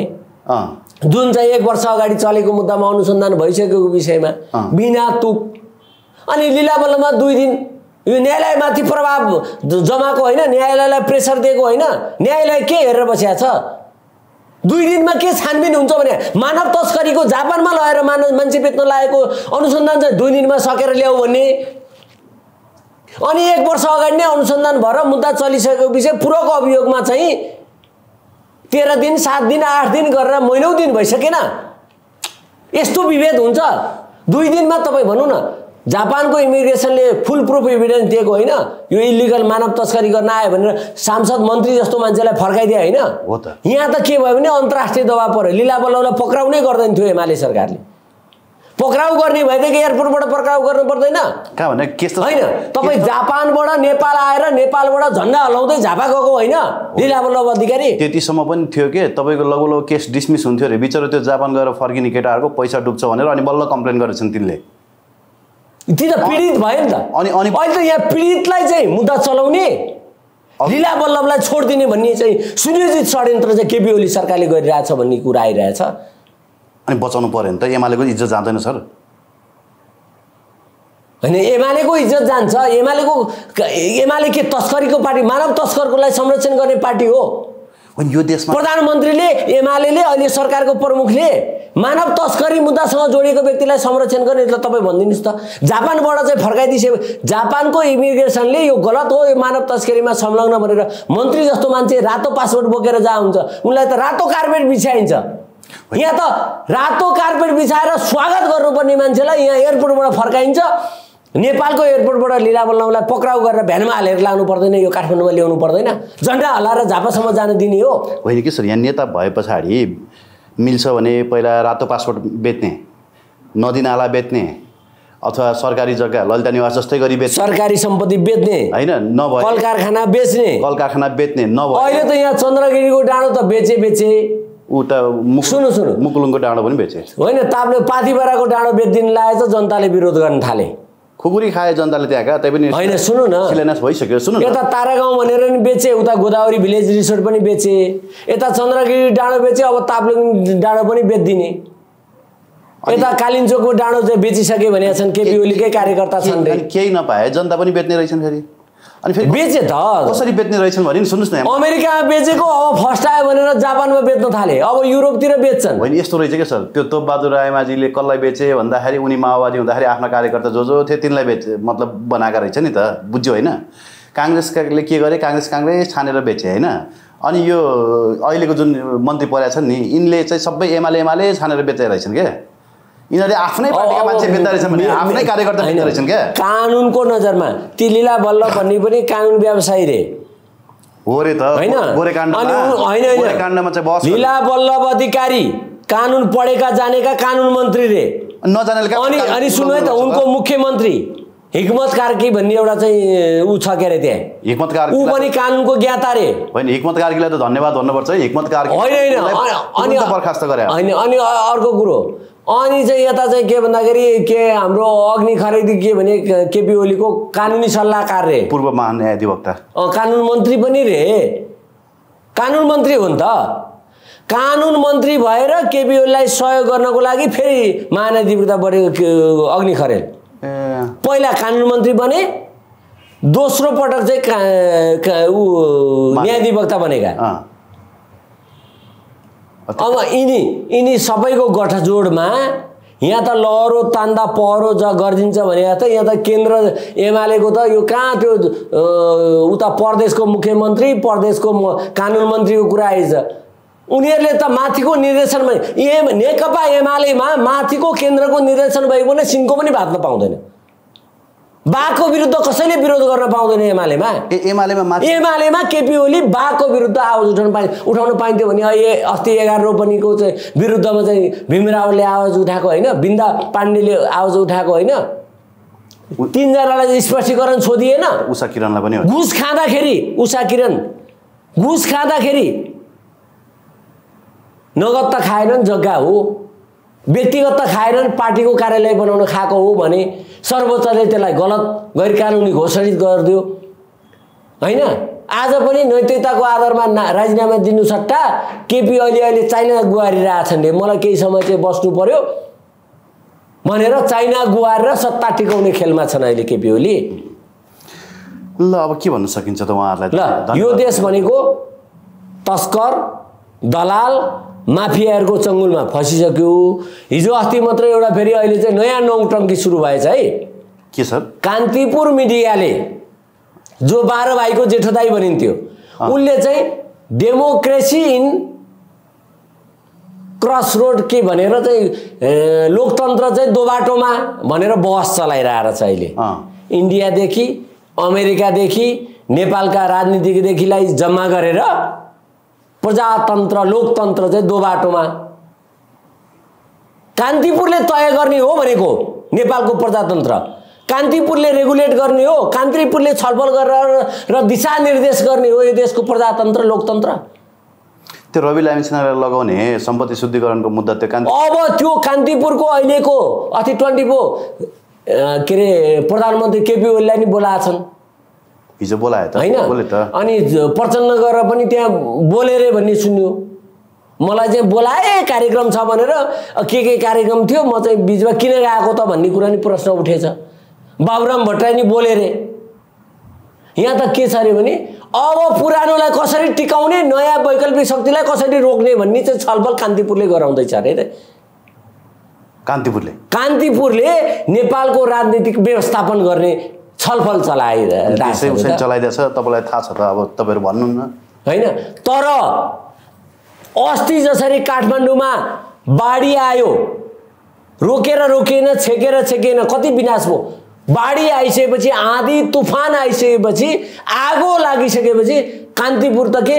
[SPEAKER 2] जुन चाहिँ एक वर्ष अगाडि चलेको मुद्दामा अनुसन्धान भइसकेको विषयमा। बिना तुक। अनि लीला बल्लभमा दुई दिन। यो न्यायालयमाथि प्रभाव जमाएको होइन न्यायालयलाई प्रेसर दिएको होइन। न्यायालय के हेरेर बसिया छ? दुई दिनमा के छानबिन हुन्छ भने मानव तस्करीको जापानमा लगेर मानव मान्छे बेच्न लागेको अनुसन्धान चाहिँ दुई दिनमा सकेर ल्याऊ भन्ने। अनि एक वर्ष अगाडि नै अनुसन्धान भएर मुद्दा चलिसकेको विषय पूरक अभियोगमा चाहिँ तेह्र दिन सात दिन आठ दिन गरेर महिनौ दिन भइसकेन। यस्तो विभेद हुन्छ। दुई दिनमा तपाईँ भनौँ न जापानको इमिग्रेसनले फुल प्रुफ इभिडेन्स दिएको होइन। यो इलिगल मानव तस्करी गर्न आयो भनेर सांसद मन्त्री जस्तो मान्छेलाई फर्काइदियो होइन।
[SPEAKER 1] हो त।
[SPEAKER 2] यहाँ त के भयो भने अन्तर्राष्ट्रिय दबाब पऱ्यो। लीला बल्लभलाई पक्राउ नै गर्दैन थियो एमाले सरकारले। पक्राउ गर्ने भएदेखि एयरपोर्टबाट पक्राउ गर्नु पर्दैन। होइन तपाईँ जापानबाट नेपाल आएर नेपालबाट झन्डा हलाउँदै झापा गएको होइन लीला बल्लभ अधिकारी।
[SPEAKER 1] त्यतिसम्म पनि थियो कि? तपाईँको लगभग लगभग केस डिसमिस हुन्थ्यो अरे। बिचरा त्यो जापान गएर फर्किने केटाहरूको पैसा डुब्छ भनेर अनि बल्ल कम्प्लेन गरेछन् तिनले।
[SPEAKER 2] ती त पीडित भयो नि त।
[SPEAKER 1] अनि- अनि-
[SPEAKER 2] अहिले त यहाँ पीडितलाई चाहिँ मुद्दा चलाउने। लीला बल्लभलाई छोडिदिने भन्ने चाहिँ सुनियोजित षड्यन्त्र चाहिँ केपी ओली सरकारले गरिरहेछ भन्ने कुरा आइरहेछ।
[SPEAKER 1] अनि बचाउनु पऱ्यो भने त। एमालेको इज्जत जाँदैन सर।
[SPEAKER 2] होइन एमालेको इज्जत जान्छ। एमालेको एमाले के तस्करीको पार्टी मानव तस्करकोलाई संरक्षण गर्ने पार्टी हो।
[SPEAKER 1] यो देशमा
[SPEAKER 2] प्रधानमन्त्रीले एमाले अहिले सरकारको प्रमुखले मानव तस्करी मुद्दासँग जोडिएको व्यक्तिलाई संरक्षण गर्ने त तपाईँ भनिदिनुहोस् त। जापानबाट चाहिँ फर्काइदिसे जापानको इमिग्रेसनले यो गलत हो यो मानव तस्करीमा संलग्न भनेर मन्त्री जस्तो मान्छे रातो पासपोर्ट बोकेर जहाँ हुन्छ। उनलाई त रातो कार्पेट बिछाइन्छ। यहाँ त रातो कार्पेट बिछाएर स्वागत गर्नुपर्ने मान्छेलाई यहाँ एयरपोर्टबाट फर्काइन्छ। नेपालको एयरपोर्टबाट लीला बल्लभलाई पक्राउ गरेर भ्यानमा हालेर लानु पर्दैन यो काठमाडौँमा ल्याउनु पर्दैन। झन्डा हल्लाएर झापासम्म जान दिने हो।
[SPEAKER 1] होइन कि सर यहाँ नेता भए पछाडि मिल्छ भने पहिला रातो पासपोर्ट बेच्ने नदीनाला बेच्ने अथवा सरकारी जग्गा ललिता निवास जस्तै गरी बेच्ने।
[SPEAKER 2] सरकारी सम्पत्ति बेच्ने।
[SPEAKER 1] होइन नभए
[SPEAKER 2] कल कारखाना बेच्ने।
[SPEAKER 1] कल कारखाना बेच्ने नभए
[SPEAKER 2] अहिले त यहाँ चन्द्रगिरीको डाँडो त बेचे बेचे।
[SPEAKER 1] ऊ त
[SPEAKER 2] सुन्नु, सुन्नु।
[SPEAKER 1] मुकुलुङको डाँडो पनि बेचे।
[SPEAKER 2] होइन ताप्ने पाथिबराको डाँडो बेचिदिनु लागेछ जनताले विरोध गर्न थाले।
[SPEAKER 1] खुकुरी खाए जनताले त्यहाँका त्यही पनि
[SPEAKER 2] होइन सुन्नु न।
[SPEAKER 1] शिलान्यास भइसक्यो सुन्नु
[SPEAKER 2] यता तारागाउँ भनेर नि बेचे उता गोदावरी भिलेज रिसोर्ट पनि बेचे। यता चन्द्रगिरी डाँडो बेचे अब ताप्लेङ डाँडो पनि बेचिदिने। यता कालिम्चोकको डाँडो चाहिँ बेचिसके भनेका छन् केपी ओलीकै कार्यकर्ता छन्
[SPEAKER 1] केही नपाए जनता पनि बेच्ने रहेछन् फेरि। अनि फेरि
[SPEAKER 2] बेचे त।
[SPEAKER 1] कसरी बेच्ने रहेछन् भने नि सुन्नुहोस् न।
[SPEAKER 2] अमेरिकामा बेचेको अब फर्स्ट आयो भनेर जापानमा बेच्न थाले। अब युरोपतिर बेच्छन्।
[SPEAKER 1] होइन यस्तो रहेछ क्या सर। त्यो तोपबहादुर रायमाझीले कसलाई बेचे भन्दाखेरि उनी माओवादी हुँदाखेरि आफ्ना कार्यकर्ता जो जो थिए तिनलाई बेचे मतलब बनाएका रहेछ नि त। बुझ्यो होइन? काङ्ग्रेसले के गरे काङ्ग्रेस काङ्ग्रेस छानेर बेचे होइन? अनि यो अहिलेको जुन मन्त्री परेका छन् नि यिनले चाहिँ सबै एमाले एमाले छानेर बेचेका रहेछन् क्या। यिनीहरूले आफ्नै पार्टीका मान्छे बेच्दा रहेछन् भने आफ्नै कार्यकर्ता बेच्दा रहेछन् क्या?
[SPEAKER 2] कानुनको नजरमा ती लीला बल्ल भन्ने पनि कानुन व्यवसायी रे।
[SPEAKER 1] हो रे त।
[SPEAKER 2] होइन? लीला बल्लभ अधिकारी कानुन पढेका जानेका कानुन मन्त्री रे।
[SPEAKER 1] नजानेले कहाँ-
[SPEAKER 2] अनि अनि सुन्नु है त उनको मुख्यमन्त्री। हिक्मत कार्की भन्ने एउटा चाहिँ ऊ छ के अरे त्यहाँ?
[SPEAKER 1] हिक्मत
[SPEAKER 2] ऊ पनि कानुनको ज्ञाता रे
[SPEAKER 1] होइन हिक्मत कार्कीलाई त धन्यवाद भन्नुपर्छ है? हिक्मत कार्की
[SPEAKER 2] होइन होइन अनि
[SPEAKER 1] बर्खास्त गरे?
[SPEAKER 2] होइन अनि अर्को कुरो। अनि चाहिँ यता चाहिँ के भन्दाखेरि के हाम्रो अग्नि खरेदी के भने केपी ओलीको कानुनी सल्लाहकार रे।
[SPEAKER 1] पूर्व महान्यायाधिवक्ता
[SPEAKER 2] कानुन मन्त्री पनि रे। कानुन मन्त्री हो नि त। कानुन मन्त्री भएर केपी ओलीलाई सहयोग गर्नको लागि फेरि महाधिवक्ता बढेको के- अग्नि खरेल। पहिला कानुन मन्त्री बने दोस्रो पटक चाहिँ ऊ न्यायाधिवक्ता बनेका अब यिनी यिनी सबैको गठजोडमा यहाँ त लहरो तान्दा पहरो ज गरिदिन्छ भने त यहाँ त केन्द्र एमालेको त यो कहाँ त्यो उता प्रदेशको मुख्यमन्त्री प्रदेशको कानुन मन्त्रीको कुरा आइज उनीहरूले त माथिको निर्देशनमा ए नेकपा एमालेमा माथिको केन्द्रको निर्देशन भएको नै सिङ्को पनि भात्न पाउँदैन। बाको विरुद्ध कसैले विरोध गर्न पाउँदैन एमालेमा?
[SPEAKER 1] ए एमालेमा
[SPEAKER 2] एमालेमा केपी ओली बाको विरुद्ध आवाज उठाउनु पाइ उठाउनु पाइन्थ्यो भने अहिले अस्ति एघार रोपनीको चाहिँ विरुद्धमा चाहिँ भीम रावलले आवाज उठाएको होइन बिन्दा पाण्डेले आवाज उठाएको होइन। तिनजनालाई स्पष्टीकरण सोधिएन।
[SPEAKER 1] उषा किरणलाई पनि
[SPEAKER 2] घुस खाँदाखेरि उषा किरण घुस खाँदाखेरि नगद त खाएनन् जग्गा हो। व्यक्तिगत त खाएनन् पार्टीको कार्यालय बनाउन खाएको हो भने सर्वोच्चले त्यसलाई गलत गैर कानुनी घोषणित गरिदियो। होइन? आज पनि नैतिकताको आधारमा ना राजीनामा दिनु सट्टा केपी अहिले अहिले चाइना गुहारिरहेछन्। रे मलाई केही समय चाहिँ बस्नु पर्यो भनेर चाइना गुहारेर सत्ता टिकाउने खेलमा छन् अहिले केपी ओली।
[SPEAKER 1] ल अब के भन्न सकिन्छ त उहाँहरूलाई?
[SPEAKER 2] ल यो देश भनेको तस्कर दलाल माफियाहरूको चङ्गुलमा फसिसक्यो। हिजो अस्ति मात्रै एउटा फेरि अहिले चाहिँ नयाँ नौटङ्की सुरु भएछ है।
[SPEAKER 1] के सर?
[SPEAKER 2] कान्तिपुर मिडियाले जो बाह्र भाइको जेठो दाई भनिन्थ्यो उनले चाहिँ डेमोक्रेसी इन क्रस रोड के भनेर चाहिँ लोकतन्त्र चाहिँ दो बाटोमा भनेर बहस चलाइरहेको छ अहिले इन्डियादेखि अमेरिकादेखि नेपालका राजनीतिकदेखिलाई जम्मा गरेर प्रजातन्त्र लोकतन्त्र चाहिँ दो बाटोमा। कान्तिपुरले तय गर्ने हो भनेको नेपालको प्रजातन्त्र। कान्तिपुरले रेगुलेट गर्ने हो कान्तिपुरले छलफल गरेर र दिशानिर्देश गर्ने हो यो देशको प्रजातन्त्र लोकतन्त्र।
[SPEAKER 1] त्यो रवि लामिछानेलाई लगाउने सम्पत्ति शुद्धिकरणको मुद्दा त्यो कान्ति
[SPEAKER 2] अब त्यो कान्तिपुरको अहिलेको अति ट्वेन्टीको के अरे प्रधानमन्त्री केपी ओलीलाई नि बोलाएको छन्
[SPEAKER 1] हिजो बोलायो त
[SPEAKER 2] होइन?
[SPEAKER 1] बोले त।
[SPEAKER 2] अनि प्रचण्ड गरेर पनि त्यहाँ बोले रे भन्ने सुन्यो। मलाई चाहिँ बोलाए कार्यक्रम छ भनेर के के कार्यक्रम थियो म चाहिँ बिचमा किन गएको त भन्ने कुरा नि प्रश्न उठेछ। बाबुराम भट्टराई नि बोले रे यहाँ त के छ अरे भने अब पुरानोलाई कसरी टिकाउने नयाँ वैकल्पिक शक्तिलाई कसरी रोक्ने भन्ने चाहिँ छलफल कान्तिपुरले गराउँदैछ अरे रे।
[SPEAKER 1] कान्तिपुरले?
[SPEAKER 2] कान्तिपुरले नेपालको राजनीतिक व्यवस्थापन गर्ने छलफल छ
[SPEAKER 1] चलाइदिएछ तपाईँलाई थाहा छ त अब तपाईँहरू भन्नु न।
[SPEAKER 2] होइन? तर अस्ति जसरी काठमाडौँमा बाढी आयो रोकेर रोकिएन छेकेर छेकिएन कति विनाश भयो? बाढी आइसकेपछि आँधी तुफान आइसकेपछि आगो लागिसकेपछि कान्तिपुर त के?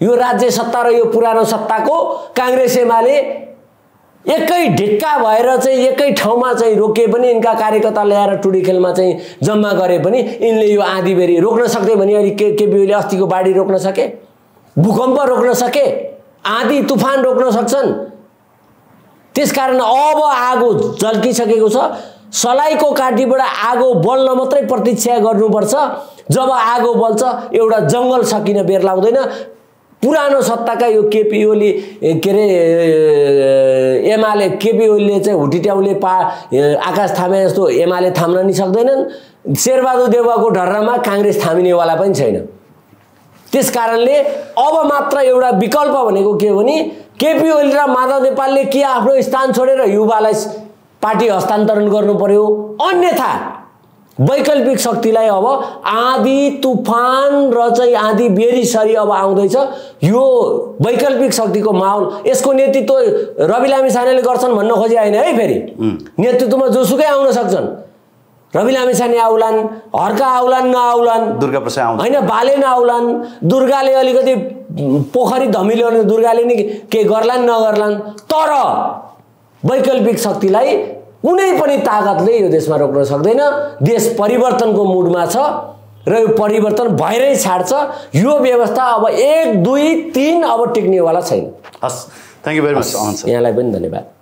[SPEAKER 2] यो राज्य सत्ता र यो पुरानो सत्ताको काङ्ग्रेस एमाले एकै ढिक्का भएर चाहिँ एकै ठाउँमा चाहिँ रोके पनि यिनका कार्यकर्ता ल्याएर टुडी खेलमा चाहिँ जम्मा गरे पनि यिनले यो आँधी बेरी रोक्न सक्दै भने अहिले के केपीओले अस्तिको बाढी रोक्न सके? भूकम्प रोक्न सके? आँधी तुफान रोक्न सक्छन्? त्यसकारण अब आगो झल्किसकेको छ। सलाइको काटीबाट आगो बल्न मात्रै प्रतीक्षा गर्नुपर्छ। जब आगो बल्छ एउटा जङ्गल सकिन बेर लाउँदैन। पुरानो सत्ताका यो केपी ओली के अरे एमाले केपी ओलीले चाहिँ हुटिट्याउले पा आकाश थामे जस्तो एमाले थाम्न नि सक्दैनन्। शेरबहादुर देउवाको ढर्रामा काङ्ग्रेस थामिनेवाला पनि छैन। त्यस कारणले अब मात्र एउटा विकल्प भनेको के हो भने केपी ओली र माधव नेपालले कि आफ्नो स्थान छोडेर युवालाई पार्टी हस्तान्तरण गर्नु पर्यो? अन्यथा वैकल्पिक शक्तिलाई अब आँधी तुफान र चाहिँ आँधी बेरीसरी अब आउँदैछ। यो वैकल्पिक शक्तिको माहौल यसको नेतृत्व रवि लामी छानेले गर्छन् भन्न खोजे होइन है फेरि। नेतृत्वमा जोसुकै आउन सक्छन्। रवि लामिछाने आउलान् हर्का आउलान् नआउलान्।
[SPEAKER 1] दुर्गा प्रसाद
[SPEAKER 2] होइन बाले नआउलान् दुर्गाले अलिकति पोखरी धमिलो भने दुर्गाले नि के गर्लान् नगर्लान्। तर वैकल्पिक शक्तिलाई कुनै पनि तागतले यो देशमा रोक्न सक्दैन। देश परिवर्तनको मुडमा छ र यो परिवर्तन भएरै छाड्छ। यो व्यवस्था अब एक दुई तिन अब टिक्नेवाला छैन।
[SPEAKER 1] हस् थ्याङ्क यू भेरी मच
[SPEAKER 2] यहाँलाई पनि धन्यवाद।